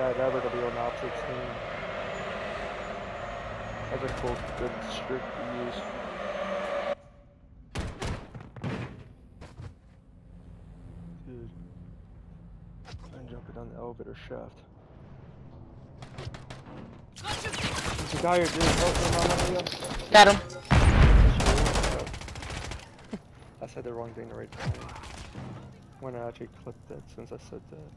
bad ever to be on the opposite team. That's a cool, good streak to use. Dude. I'm jumping down the elevator shaft. There's a guy here, dude. Oh, no. Got him. I said the wrong thing the right time. When I actually clipped it since I said that.